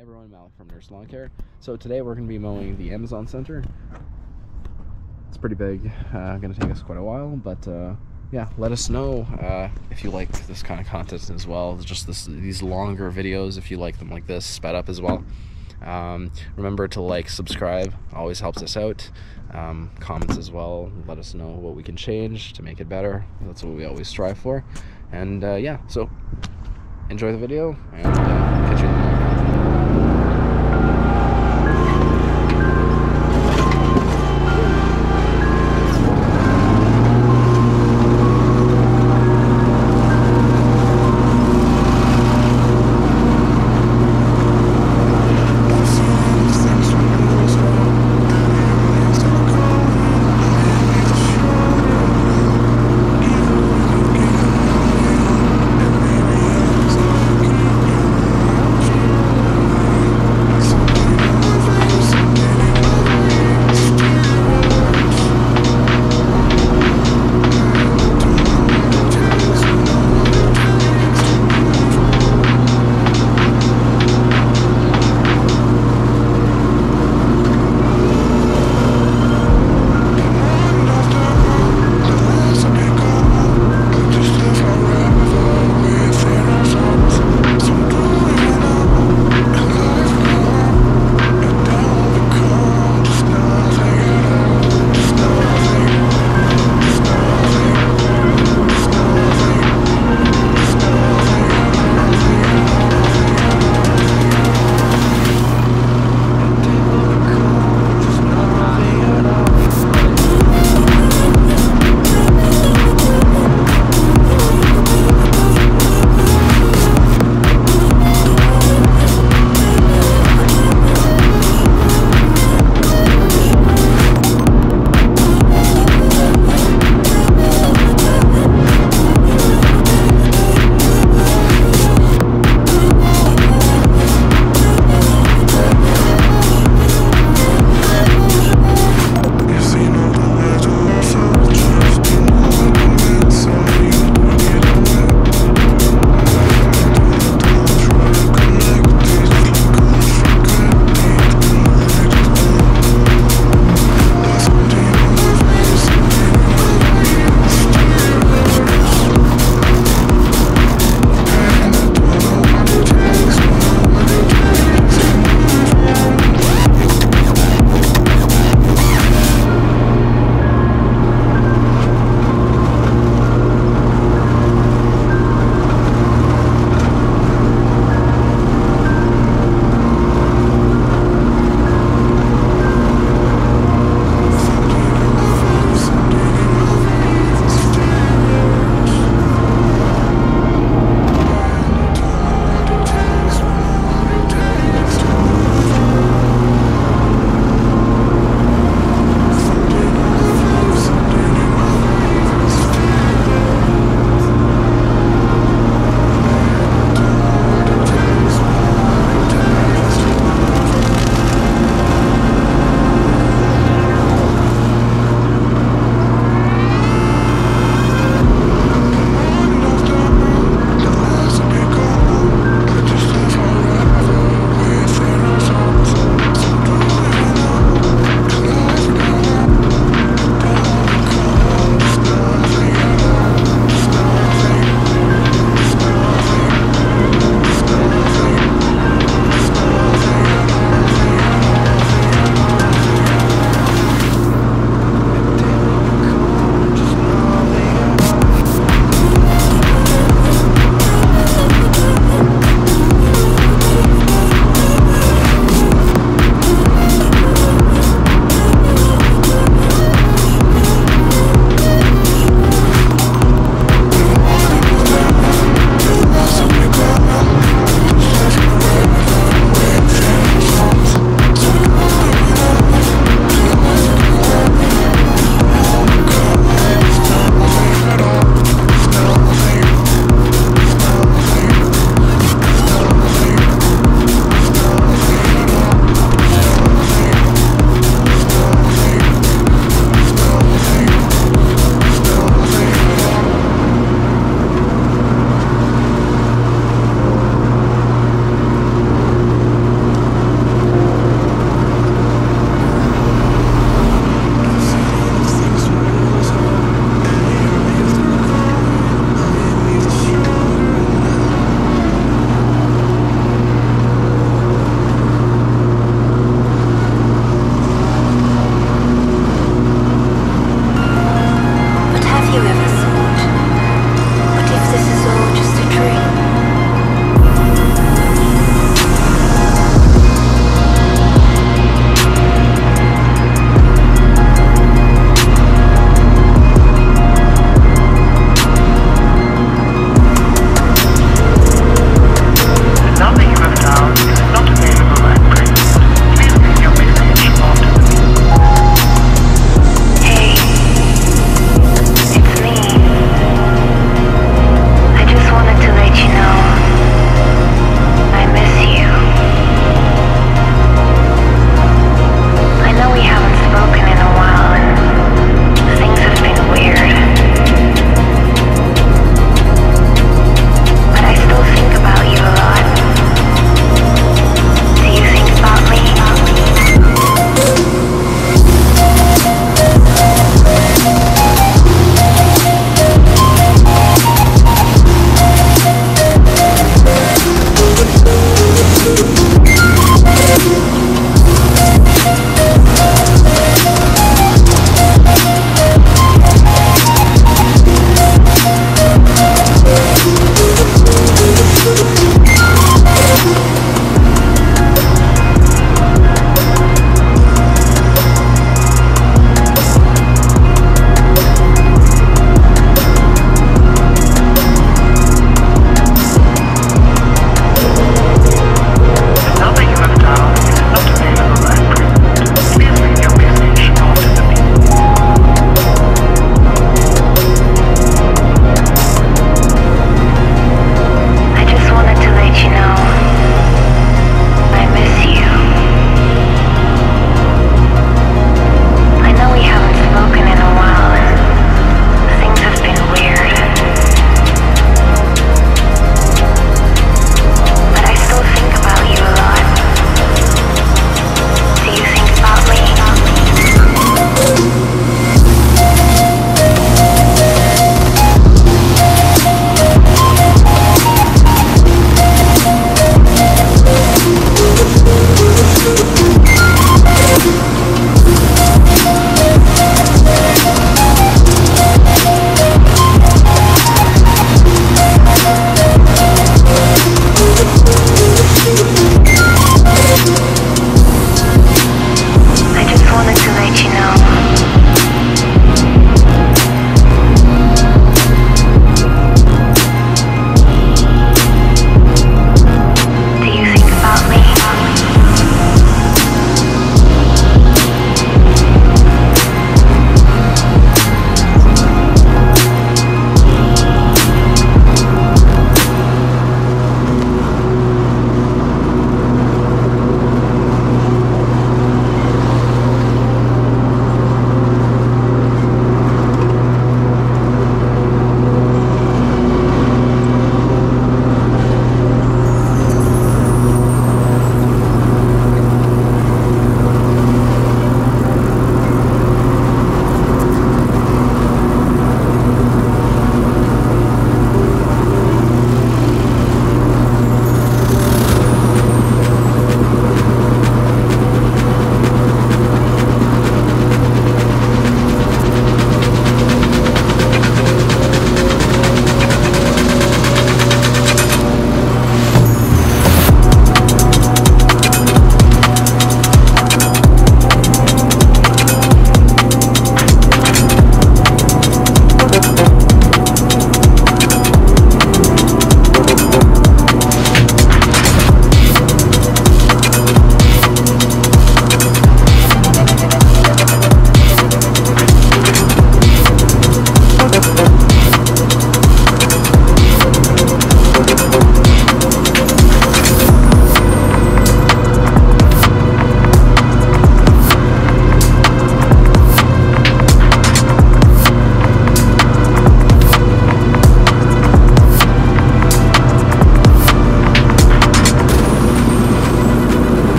Everyone, Malik from Nurse Lawn Care. So today we're going to be mowing the Amazon Center. It's pretty big, uh, going to take us quite a while, but uh, yeah, let us know uh, if you like this kind of content as well. Just this, these longer videos, if you like them like this, sped up as well. Um, remember to like, subscribe, always helps us out. Um, comments as well, let us know what we can change to make it better. That's what we always strive for. And uh, yeah, so enjoy the video and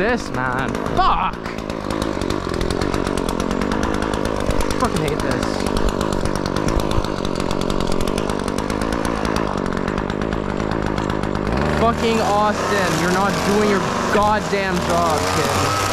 this, man? Fuck! Fucking hate this. Fucking Austin, you're not doing your goddamn job, kid.